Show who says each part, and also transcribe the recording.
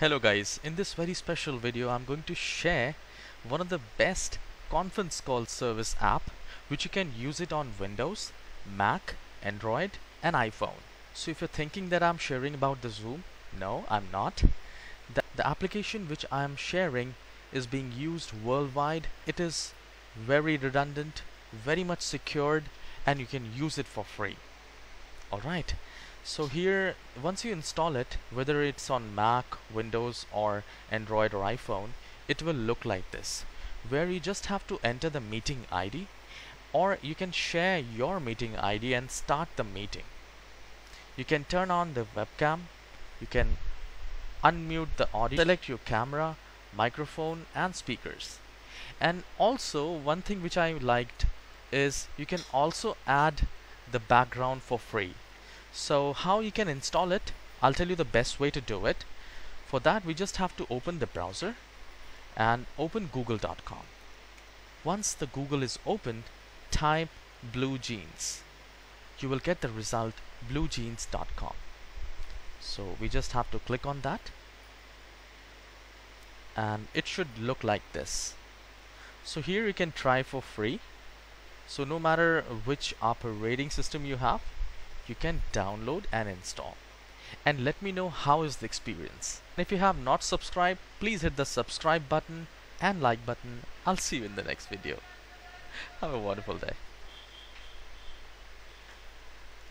Speaker 1: Hello guys, in this very special video I'm going to share one of the best conference call service app which you can use it on Windows, Mac, Android and iPhone. So if you're thinking that I'm sharing about the Zoom, no I'm not. The, the application which I am sharing is being used worldwide. It is very redundant, very much secured and you can use it for free. Alright, so here once you install it whether it's on Mac, Windows or Android or iPhone it will look like this where you just have to enter the meeting ID or you can share your meeting ID and start the meeting. You can turn on the webcam you can unmute the audio select your camera microphone and speakers. And also one thing which I liked is you can also add the background for free so how you can install it I'll tell you the best way to do it. For that we just have to open the browser and open google.com once the Google is opened type BlueJeans you will get the result bluejeans.com so we just have to click on that. And it should look like this. So here you can try for free. So no matter which operating system you have you can download and install. And let me know how is the experience. If you have not subscribed please hit the subscribe button and like button. I'll see you in the next video. Have a wonderful day